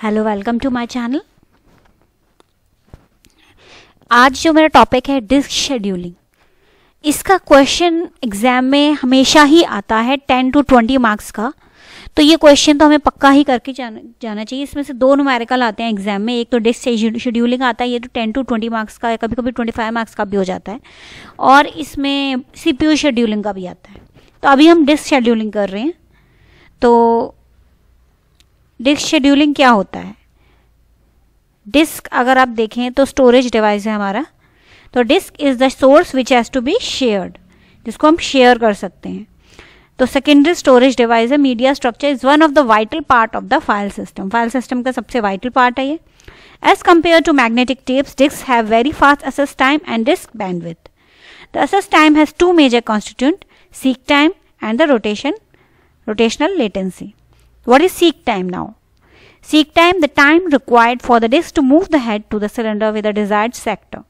Hello welcome to my channel आज जो मेरा टॉपिक है डिस्क शेड्यूलिंग इसका क्वेश्चन एग्ज़ाम में हमेशा ही आता है टेन टू ट्वेंटी मार्क्स का. तो ये क्वेश्चन तो हमें पक्का ही करके जाना जाना चाहिए। इसमें से दो न्यूमेरिकल आते हैं एग्ज़ाम में। एक तो डिस्क शेड्यूलिंग आता है, ये तो टेन टू ट्वेंटी मार्क्स का कभी कभी ट्वेंटी फाइव मार्क्स का भी हो जाता है। और इसमें सीपीयू शेड्यूलिंग का भी आता है। तो अभी हम डिस्क शेड्यूलिंग कर रहे हैं। तो डिस्क शेड्यूलिंग क्या होता है? डिस्क अगर आप देखें तो स्टोरेज डिवाइस है हमारा। तो disk is the source which has to be shared जिसको हम शेयर कर सकते हैं। तो सेकेंडरी स्टोरेज डिवाइस है media structure is one of the vital part of the file system file system का सबसे वाइटल पार्ट है ये। As compare to magnetic tapes disk have very fast access time and disk bandwidth. The access time has two major constituent, seek time and the rotation, rotational latency. What is seek time now? Seek time, the time required for the disk to move the head to the cylinder with the desired sector.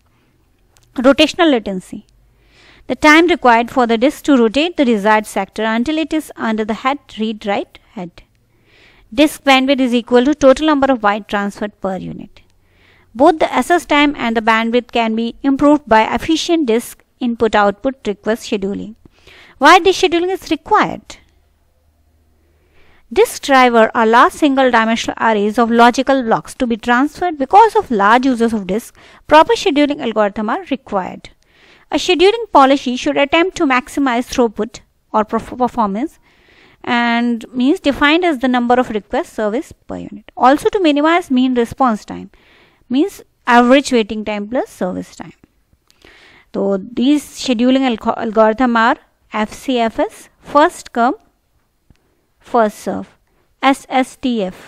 Rotational latency, the time required for the disk to rotate the desired sector until it is under the head read write head. Disk bandwidth is equal to total number of byte transferred per unit. Both the access time and the bandwidth can be improved by efficient disk input output request scheduling. Why this scheduling is required? Disk driver large single dimensional arrays of logical blocks to be transferred because of large uses of disk, proper scheduling algorithm are required. A scheduling policy should attempt to maximize throughput or performance and means defined as the number of requests service per unit. Also to minimize mean response time means average waiting time plus service time. So these scheduling algorithm are FCFS, first come first serve SSTF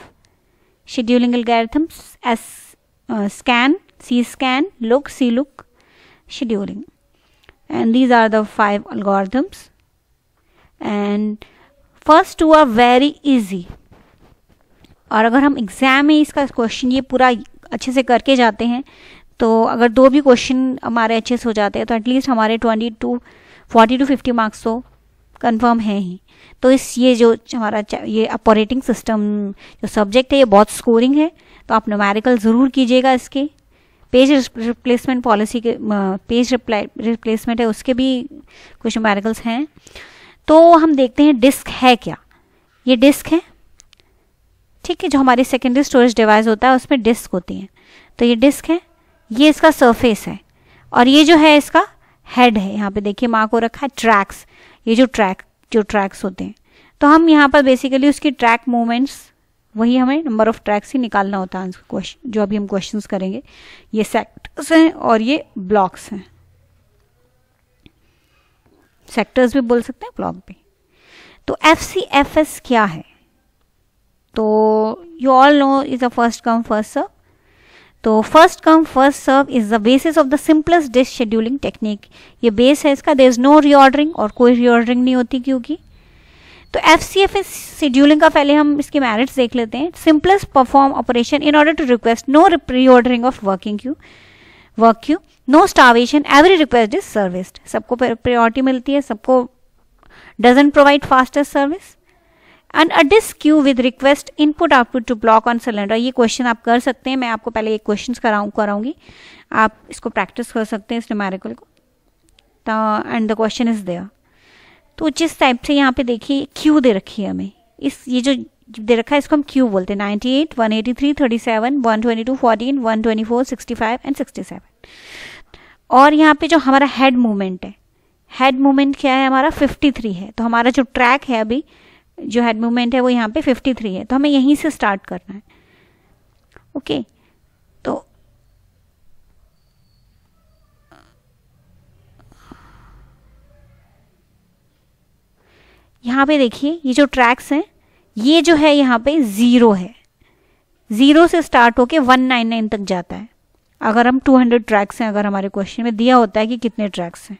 scheduling algorithms S uh, scan C scan look C look scheduling and these are the five algorithms and first two are very easy और अगर हम exam में इसका question ये पूरा अच्छे से करके जाते हैं तो अगर दो भी क्वेश्चन हमारे अच्छे से हो जाते हैं तो एटलीस्ट हमारे twenty two forty two fifty marks तो कंफर्म है ही। तो इस ये जो हमारा ये ऑपरेटिंग सिस्टम जो सब्जेक्ट है, ये बहुत स्कोरिंग है। तो आप नोमेरिकल ज़रूर कीजिएगा इसके। पेज रिप्लेसमेंट पॉलिसी के पेज रिप्लेसमेंट है, उसके भी कुछ नोमेरिकल्स हैं। तो हम देखते हैं डिस्क है क्या। ये डिस्क है। ठीक है, जो हमारी सेकेंडरी स्टोरेज डिवाइस होता है, उसमें डिस्क होती है। तो ये डिस्क है। ये इसका सरफेस है। और ये जो है, इसका हेड है। यहाँ पे देखिए माँ को रखा है ट्रैक्स ये जो ट्रैक जो ट्रैक्स होते हैं। तो हम यहाँ पर बेसिकली उसकी ट्रैक मूवमेंट्स वही हमें नंबर ऑफ़ ट्रैक्स ही निकालना होता है क्वेश्चन जो अभी हम क्वेश्चन करेंगे। ये सेक्टर्स हैं और ये ब्लॉक्स हैं। सेक्टर्स भी बोल सकते हैं ब्लॉक भी। तो एफ़ सी एफ़ एस क्या है? तो you all know is a first come first serve तो first come first serve is the basis of the simplest disk scheduling technique ये बेस है इसका. देर इज़ नो रीऑर्डरिंग और कोई reordering नहीं होती क्योंकि। तो F C F S scheduling का पहले हम इसके मेरिट्स देख लेते हैं. Simplest perform operation in order to request no reordering of working queue work queue no starvation every request is serviced सबको प्रायोरिटी मिलती है, सबको doesn't provide fastest service and a disk queue with request input output to block on cylinder ये question आप कर सकते हैं, मैं आपको पहले एक क्वेश्चन कराऊँ कराऊँगी। आप इसको प्रैक्टिस कर सकते हैं इस न्यूमेरिकल को। And the question is there तो जिस टाइप से यहाँ पे देखिए क्यू दे रखी है हमें। इस, ये जो दे रखा है, इसको हम क्यू बोलते हैं। Ninety eight, one eighty three, thirty seven, one twenty two four, sixty five and sixty seven. और यहाँ पे जो हमारा हेड मूवमेंट है। हेड मूवमेंट क्या है? हमारा फिफ्टी थ्री है। तो हमारा जो ट्रैक है अभी जो हेड मूवमेंट है वो यहाँ पे 53 है। तो हमें यहीं से स्टार्ट करना है। ओके तो यहाँ पे देखिए, ये जो ट्रैक्स हैं, ये जो है यहाँ पे ज़ीरो है। ज़ीरो से स्टार्ट होके 199 तक जाता है। अगर हम 200 ट्रैक्स हैं, अगर हमारे क्वेश्चन में दिया होता है कि कितने ट्रैक्स हैं।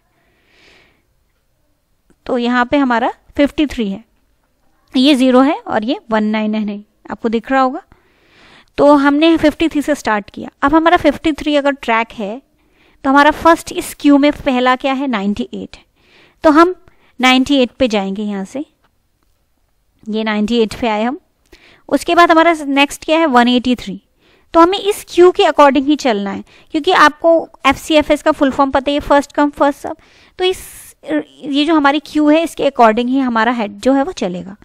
तो यहाँ पे हमारा 53 है। ये ज़ीरो है और ये वन नाइन है। नहीं आपको दिख रहा होगा? तो हमने फिफ्टी थ्री से स्टार्ट किया। अब हमारा फिफ्टी थ्री अगर ट्रैक है तो हमारा फ़र्स्ट इस क्यू में पहला क्या है? Ninety eight. है तो हम नाइन्टी एट पे जाएँगे यहाँ से। ये नाइन्टी एट पे आए हम। उसके बाद हमारा नेक्स्ट क्या है? 183 तो हमें इस क्यू के अकॉर्डिंग ही चलना है, क्योंकि आपको एफ़ सी एफ़ एस का फुल फॉर्म पता है फ़र्स्ट कम फ़र्स्ट सब तो इस, ये जो हमारी क्यू है, इसके अकॉर्डिंग ही हमारा हेड जो है, वो चलेगा।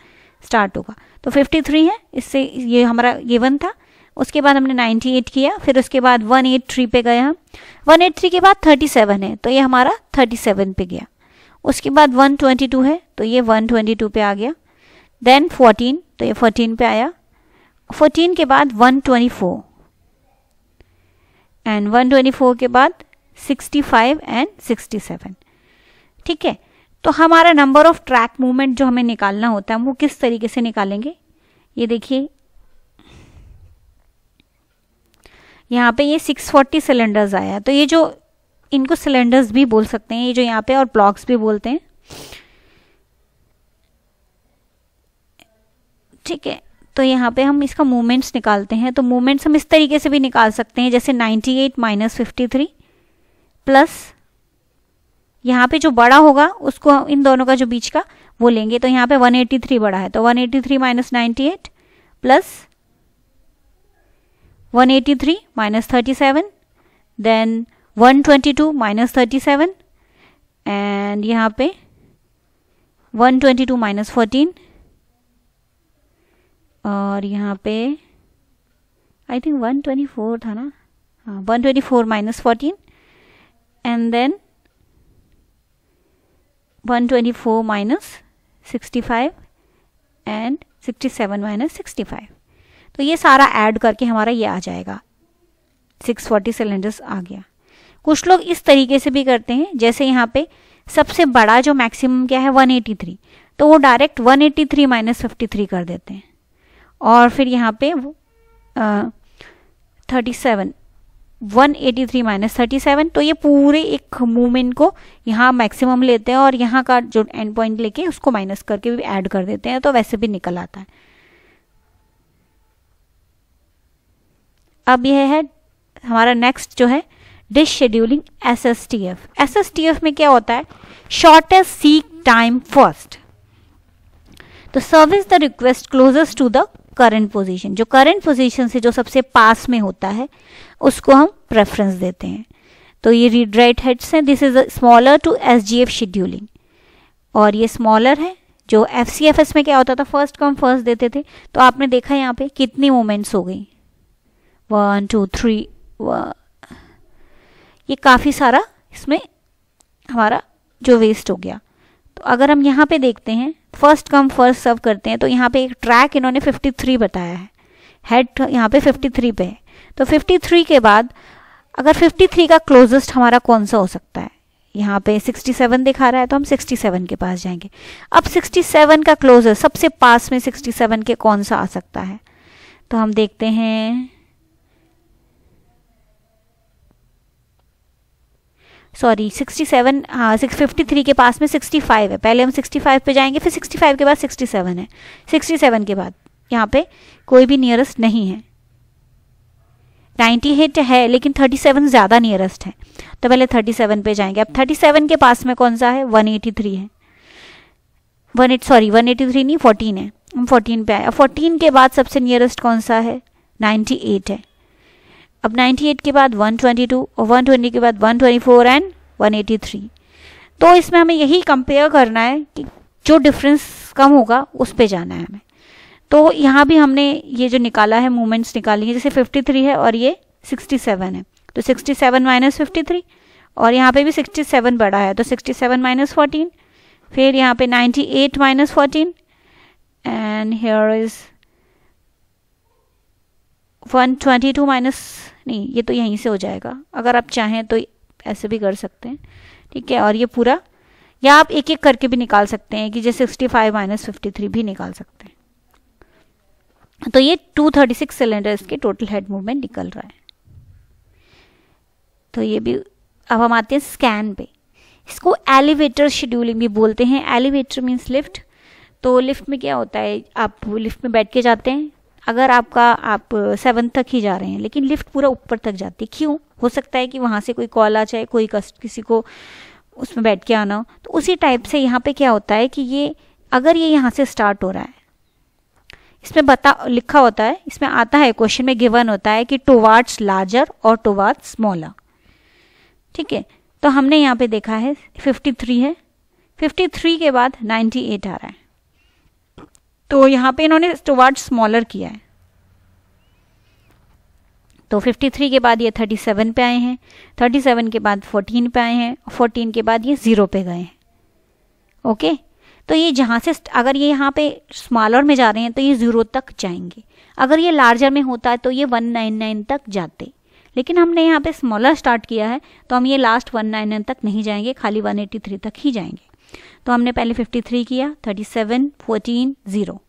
स्टार्ट होगा। तो 53 है, इससे ये हमारा ये वन था। उसके बाद हमने 98 किया, फिर उसके बाद 183 पे गए हम। 183 के बाद 37 है तो ये हमारा 37 पे गया। उसके बाद 122 है तो ये 122 पे आ गया। देन 14 तो ये 14 पे आया। 14 के बाद 124 एंड 124 के बाद 65 एंड 67 ठीक है? तो हमारा नंबर ऑफ़ ट्रैक मूवमेंट जो हमें निकालना होता है वो किस तरीके से निकालेंगे? ये देखिए। यहाँ पे ये 640 सिलेंडर्स आया है। तो ये जो, इनको सिलेंडर्स भी बोल सकते हैं, ये जो यहाँ पे और ब्लॉक्स भी बोलते हैं। ठीक है। तो यहाँ पे हम इसका मूवमेंट्स निकालते हैं। तो मूवमेंट्स हम इस तरीके से भी निकाल सकते हैं, जैसे 98 एट माइनस फिफ्टी प्लस यहाँ पे जो बड़ा होगा, उसको इन दोनों का जो बीच का, वो लेंगे। तो यहाँ पे 183 बड़ा है। तो 183 eighty three minus ninety eight plus one eighty three minus thirty seven then one twenty two minus thirty seven and यहाँ पे one twenty two minus fourteen और यहाँ पे I think one twenty four था ना? हाँ one twenty four minus fourteen and then one twenty four minus sixty five and sixty seven minus sixty five तो ये सारा ऐड करके हमारा ये आ जाएगा। सिक्स फोर्टी सिलेंडर्स आ गया। कुछ लोग इस तरीके से भी करते हैं, जैसे यहाँ पे सबसे बड़ा जो मैक्सिमम क्या है 183 तो वो डायरेक्ट 183 थ्री माइनस फिफ्टी कर देते हैं। और फिर यहाँ पे thirty seven one eighty three minus thirty तो ये पूरे एक मूवमेंट को यहाँ मैक्सिमम लेते हैं और यहाँ का जो एंड पॉइंट लेके उसको माइनस करके भी ऐड कर देते हैं तो वैसे भी निकल आता है। अब यह है हमारा नेक्स्ट जो है disk scheduling S S T F S S T F में क्या होता है? शॉर्टेस्ट सीक टाइम फ़र्स्ट तो service the request closest to the current position जो करंट पोजीशन से जो सबसे पास में होता है, उसको हम प्रेफरेंस देते हैं। तो ये रीड राइट हेड्स हैं। This is smaller to S G F scheduling और ये स्मॉलर है। जो एफ़ सी एफ़ एस में क्या होता था? फ़र्स्ट कम फ़र्स्ट देते थे। तो आपने देखा यहाँ पे कितनी मोमेंट्स हो गई। वन टू थ्री ये काफ़ी सारा इसमें हमारा जो वेस्ट हो गया। तो अगर हम यहाँ पे देखते हैं फ़र्स्ट कम फ़र्स्ट सर्व करते हैं तो यहाँ पे एक ट्रैक इन्होंने 53 बताया है। हेड यहाँ पे 53 पे है। तो 53 के बाद, अगर 53 का क्लोजेस्ट हमारा कौन सा हो सकता है? यहाँ पे 67 दिखा रहा है तो हम 67 के पास जाएँगे। अब 67 का क्लोजेस्ट सबसे पास में 67 के कौन सा आ सकता है? तो हम देखते हैं सॉरी 67 हाँ सिक्स फिफ्टी थ्री के पास में 65 है। पहले हम 65 पे जाएँगे, फिर 65 के बाद 67 है। 67 के बाद, यहाँ पे कोई भी नियरेस्ट नहीं है। 98 है, लेकिन 37 ज़्यादा नियरेस्ट है। तो पहले 37 पे जाएँगे। अब 37 के पास में कौन सा है? 183 है। वन एट सॉरी 183 नहीं 14 है। हम 14 पे आए। अब 14 के बाद सबसे नियरेस्ट कौन सा है? 98 है। अब 98 के बाद 122 और 120 के बाद 124 एंड 183 तो इसमें हमें यही कंपेयर करना है कि जो डिफरेंस कम होगा, उस पर जाना है हमें। तो यहाँ भी हमने ये जो निकाला है मूवमेंट्स निकाली है, जैसे 53 है और ये 67 है। तो 67 माइनस फिफ्टी और यहाँ पे भी 67 बड़ा है तो 67 माइनस फोर्टीन फिर यहाँ पे 98 minus fourteen and here is 122 minus, नहीं, ये तो यहीं से हो जाएगा। अगर आप चाहें तो ऐसे भी कर सकते हैं, ठीक है? और ये पूरा, या आप एक एक करके भी निकाल सकते हैं कि जैसे 65 फाइव माइनस फिफ्टी थ्री भी निकाल सकते हैं। तो ये 236 सिलेंडर्स के टोटल हेड मूवमेंट निकल रहा है। तो ये भी, अब हम आते हैं स्कैन पे। इसको एलिवेटर शेड्यूलिंग भी बोलते हैं। Elevator means lift. तो लिफ्ट में क्या होता है, आप लिफ्ट में बैठ के जाते हैं अगर आपका, आप सेवन तक ही जा रहे हैं, लेकिन लिफ्ट पूरा ऊपर तक जाती है। क्यों? हो सकता है कि वहाँ से कोई कॉल आ जाए, कोई कस्ट किसी को उसमें बैठ के आना। हो तो उसी टाइप से यहाँ पे क्या होता है कि ये, अगर ये यहाँ से स्टार्ट हो रहा है, इसमें बता, लिखा होता है, इसमें आता है क्वेश्चन में गिवन होता है कि टुवार्ड्स लार्जर और टुवार्ड्स स्मॉलर ठीक है? तो हमने यहाँ पे देखा है 53 है। 53 के बाद 98 आ रहा है। तो यहाँ पे इन्होंने टुवार्ड्स स्मॉलर किया है। तो 53 के बाद ये 37 पे आए हैं 37 के बाद 14 पे आए हैं 14 के बाद ये ज़ीरो पे गए हैं। ओके तो ये जहाँ से अगर ये यहाँ पे स्मॉलर में जा रहे हैं तो ये ज़ीरो तक जाएँगे। अगर ये लार्जर में होता है तो ये 199 तक जाते। लेकिन हमने यहाँ पे स्मॉलर स्टार्ट किया है तो हम ये लास्ट 199 तक नहीं जाएँगे, खाली 183 तक ही जाएँगे। तो हमने पहले 53 किया 37 14 0 ज़ीरो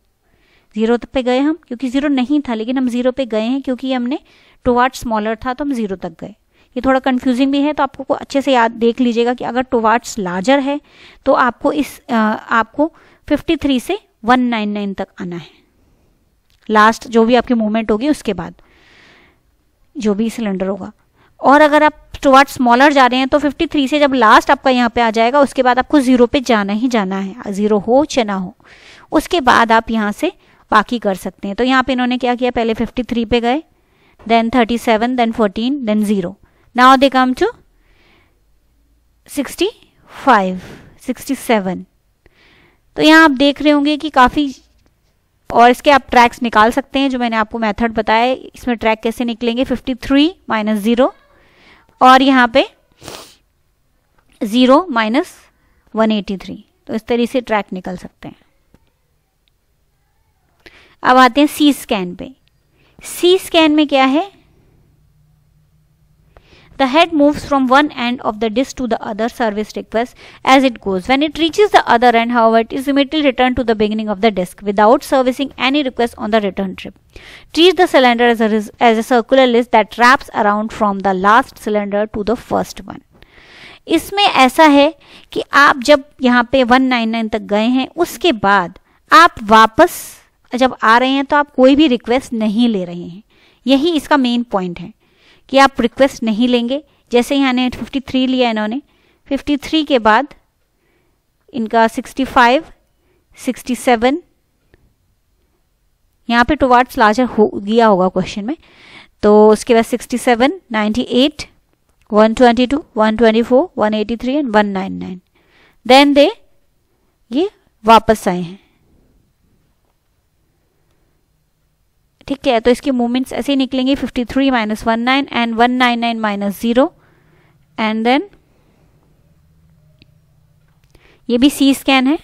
ज़ीरो पे गए हम क्योंकि ज़ीरो नहीं था लेकिन हम ज़ीरो पे गए हैं क्योंकि हमने टुवार्ड स्मॉलर था तो हम ज़ीरो तक गए. ये थोड़ा कंफ्यूजिंग भी है तो आपको अच्छे से याद देख लीजिएगा कि अगर टुवार्ड्स लार्जर है तो आपको इस आ, आपको 53 से 199 तक आना है. लास्ट जो भी आपकी मूवमेंट होगी उसके बाद जो भी सिलेंडर होगा. और अगर आप टुवार्ड स्मॉलर जा रहे हैं तो 53 से जब लास्ट आपका यहाँ पे आ जाएगा, उसके बाद आपको ज़ीरो पे जाना ही जाना है। ज़ीरो हो चाहे ना हो। उसके बाद आप यहाँ से बाकी कर सकते हैं। तो यहाँ पे इन्होंने क्या किया? पहले 53 पे गए then 37 then 14 then 0 now they come to 65 67 तो यहाँ आप देख रहे होंगे कि काफ़ी और इसके आप ट्रैक्स निकाल सकते हैं, जो मैंने आपको मेथड बताया इसमें ट्रैक कैसे निकलेंगे? 53 थ्री माइनस ज़ीरो और यहाँ पे zero minus one eighty three तो इस तरीके से ट्रैक निकल सकते हैं। अब आते हैं सी स्कैन पे। सी स्कैन में क्या है? The head moves from one end of the disk to the other service request as it goes. When it reaches the other end, however, it is immediately returned to the beginning of the disk without servicing any request on the return trip. Treat the cylinder as a, as a circular list that wraps around from the last cylinder to the first one. इसमें ऐसा है कि आप जब यहाँ पे 199 तक गए हैं उसके बाद आप वापस जब आ रहे हैं तो आप कोई भी रिक्वेस्ट नहीं ले रहे हैं यही इसका मेन पॉइंट है कि आप रिक्वेस्ट नहीं लेंगे। जैसे यहाँ ने 53 लिया इन्होंने 53 के बाद इनका 65, 67 यहाँ पे टुवार्ड्स लार्जर हो गया होगा क्वेश्चन में। तो उसके बाद 67, 98, 122, 124, 183 एंड 199 देन दे ये वापस आए हैं। ठीक है तो इसकी मूवमेंट्स ऐसे ही निकलेंगे 53 three minus one nine and one nine nine minus zero and then ये भी सी स्कैन है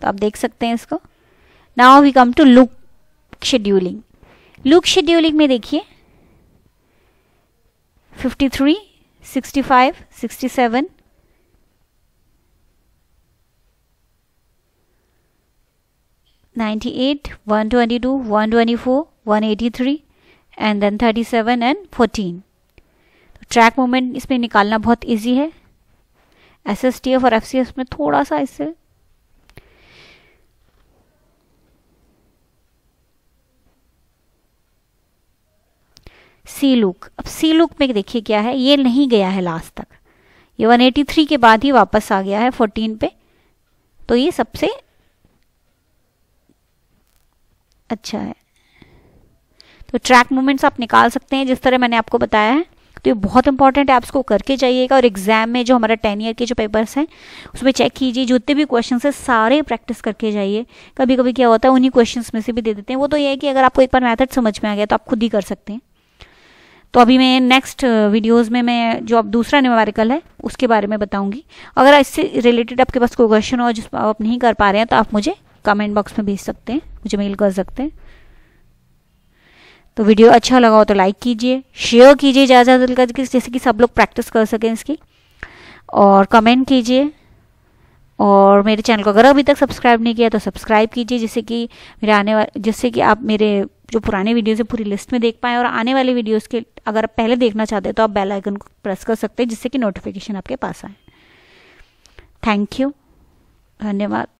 तो आप देख सकते हैं इसको। Now we come to look scheduling look scheduling में देखिए 53, 65, 67, 98, 122, 124, 183 and then 37 and 14 track moment इसमें निकालना बहुत इजी है। एस एस टी एफ़ और एफ़ सी एस में थोड़ा सा इससे सी लुक अब सी लुक में देखिए क्या है, ये नहीं गया है लास्ट तक। ये 183 के बाद ही वापस आ गया है 14 पे। तो ये सबसे अच्छा है। तो ट्रैक मूवमेंट्स आप निकाल सकते हैं, जिस तरह मैंने आपको बताया है। तो ये बहुत इंपॉर्टेंट है, आप इसको करके जाइएगा और एग्ज़ाम में जो हमारा टेन ईयर के जो पेपर्स हैं, उसमें चेक कीजिए जितने भी क्वेश्चन है, सारे प्रैक्टिस करके जाइए। कभी कभी क्या होता है, उन्हीं क्वेश्चन में से भी दे देते हैं। वो तो ये है कि अगर आपको एक बार मैथड समझ में आ गया तो आप खुद ही कर सकते हैं। तो अभी मैं नेक्स्ट वीडियोस में मैं, जो अब दूसरा न्यूमेरिकल है, उसके बारे में बताऊँगी। अगर इससे रिलेटेड आपके पास कोई क्वेश्चन हो जिस आप नहीं कर पा रहे हैं तो आप मुझे कमेंट बॉक्स में भेज सकते हैं, मुझे मेल कर सकते हैं। तो वीडियो अच्छा लगा हो तो लाइक कीजिए शेयर कीजिए ज़्यादा ज़्यादा करके जैसे कि सब लोग प्रैक्टिस कर सकें इसकी। और कमेंट कीजिए। और मेरे चैनल को अगर अभी तक सब्सक्राइब नहीं किया तो सब्सक्राइब कीजिए, जिससे कि मेरे आने वाले जिससे कि आप मेरे जो पुराने वीडियोज़ है, पूरी लिस्ट में देख पाएँ। और आने वाले वीडियोज़ के, अगर आप पहले देखना चाहते हैं तो आप बेल आइकन को प्रेस कर सकते हैं, जिससे कि नोटिफिकेशन आपके पास आए। थैंक यू धन्यवाद।